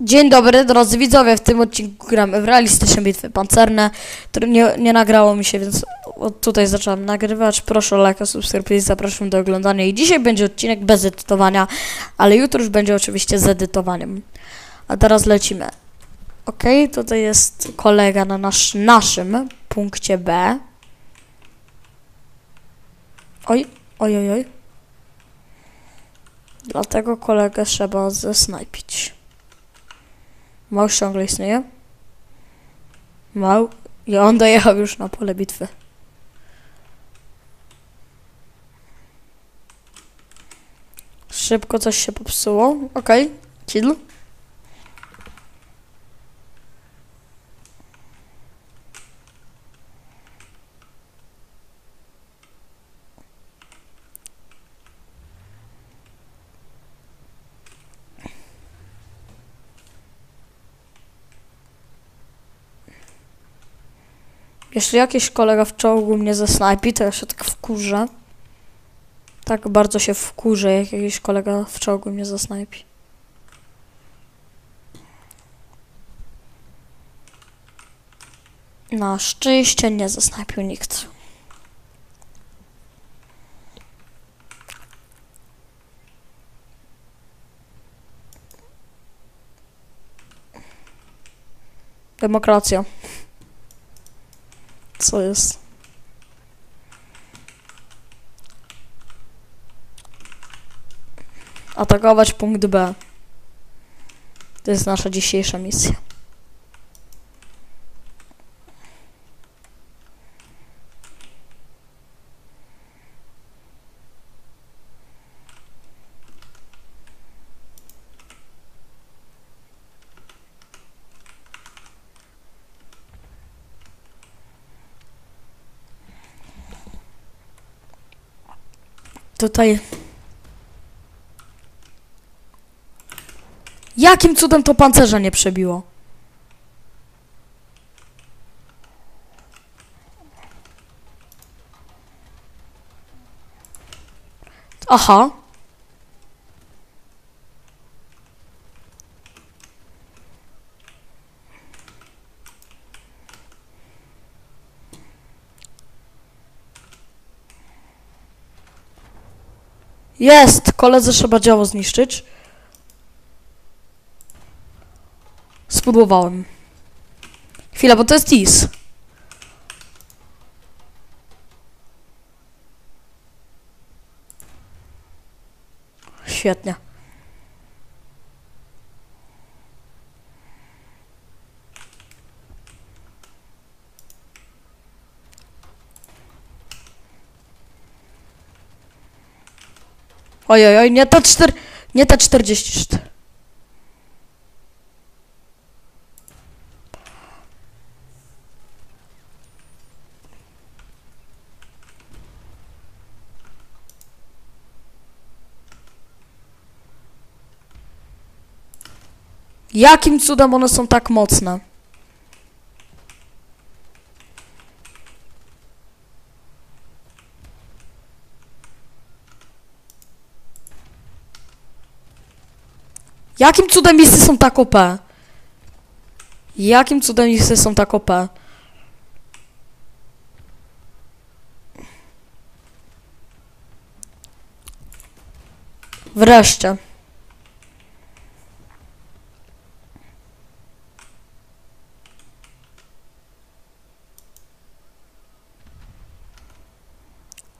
Dzień dobry, drodzy widzowie. W tym odcinku gramy w realistyczne bitwy pancerne, które nie, nie nagrało mi się, więc od tutaj zacząłem nagrywać. Proszę o lajka, subskrypcję, zapraszam do oglądania. I dzisiaj będzie odcinek bez edytowania, ale jutro już będzie oczywiście z edytowaniem. A teraz lecimy. Ok, tutaj jest kolega na nasz, naszym punkcie B. Oj, oj, oj, oj. Dlatego kolegę trzeba zesnajpić. Mał ciągle istnieje. Mał. I on dojechał już na pole bitwy. Szybko coś się popsuło. Okej. Okay. Jeśli jakiś kolega w czołgu mnie zasnajpi, to ja się tak wkurzę. Tak bardzo się wkurzę, jak jakiś kolega w czołgu mnie zasnajpi. Na szczęście nie zasnajpił nikt. Demokracja. Co jest? Atakować punkt B. To jest nasza dzisiejsza misja. Tutaj. Jakim cudem to pancerza nie przebiło? Aha. Jest! Koledze trzeba działo zniszczyć. Spudłowałem. Chwila, bo to jest TIS. Świetnie. Oj, oj, oj, nie ta 4, nie ta 44. Jakim cudem one są tak mocne? Jakim cudem listy są tak OP? Jakim cudem listy są tak OP? Wreszcie.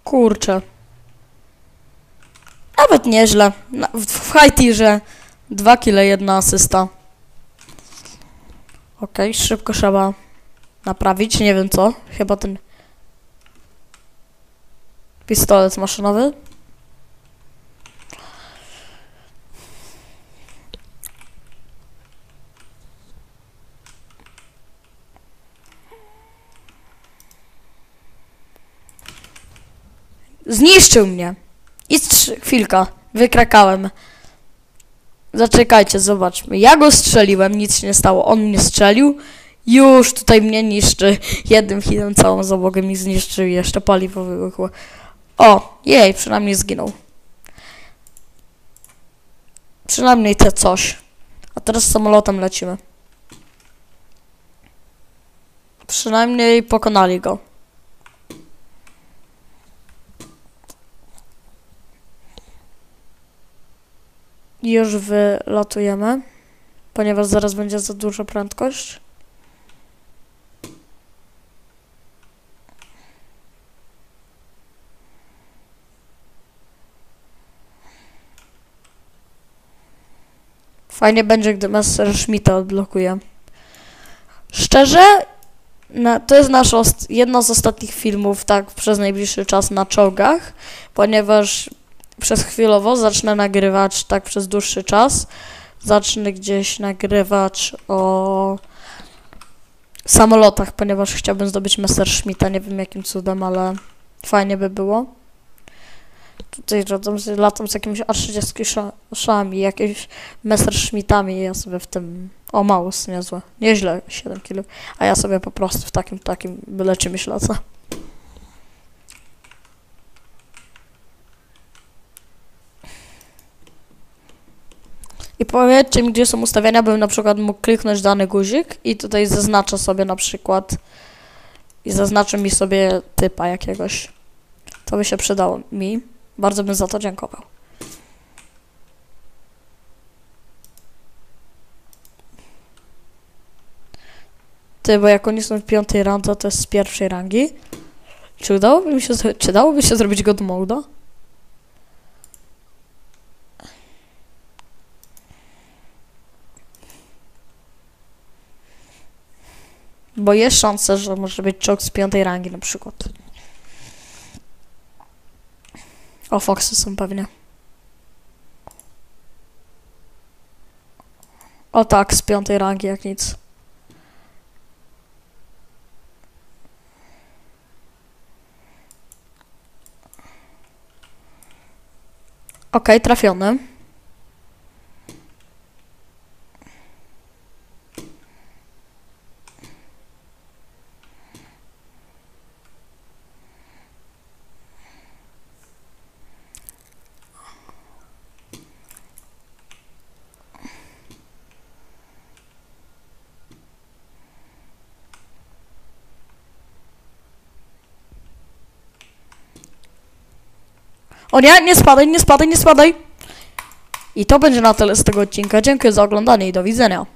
Kurczę. Nawet nieźle. W high tierze 2 kile, jedna asysta. Ok, szybko trzeba naprawić, nie wiem co. Chyba ten pistolet maszynowy. Zniszczył mnie. I chwilka, wykrakałem. Zaczekajcie, zobaczmy. Ja go strzeliłem, nic się nie stało. On mnie strzelił. Już tutaj mnie niszczy. Jednym hitem całą załogę mi zniszczył jeszcze paliwo wybuchło. O, jej, przynajmniej zginął. Przynajmniej te coś. A teraz samolotem lecimy. Przynajmniej pokonali go. Już wylatujemy, ponieważ zaraz będzie za duża prędkość. Fajnie będzie, gdy Messerschmitta odblokuje. Szczerze, to jest nasz jedno z ostatnich filmów, tak, przez najbliższy czas na czołgach, ponieważ przez chwilowo zacznę nagrywać tak przez dłuższy czas. Zacznę gdzieś nagrywać o samolotach, ponieważ chciałbym zdobyć Messerschmitta. Nie wiem jakim cudem, ale fajnie by było. Tutaj latam z, latam z jakimiś A30-szami, jakimiś Messerschmittami. Ja sobie w tym... O, mało, niezłe. Nieźle, 7 kg. A ja sobie po prostu w takim, takim byle czymś lecę. I powiedzcie mi, gdzie są ustawienia, bym na przykład mógł kliknąć dany guzik i tutaj zaznaczę sobie na przykład i zaznaczę mi sobie typa jakiegoś. To by się przydało mi. Bardzo bym za to dziękował. Ty, bo jak oni są w piątej randze, to jest z pierwszej rangi. Czy udałoby mi się, czy dałoby się zrobić God Mode'a? Bo jest szansa, że może być czołg z piątej rangi na przykład. O, Foxy są pewnie. O tak, z piątej rangi jak nic. Okej, trafiony. O nie, nie spadaj, nie spadaj, nie spadaj. I to będzie na tyle z tego odcinka. Dziękuję za oglądanie i do widzenia.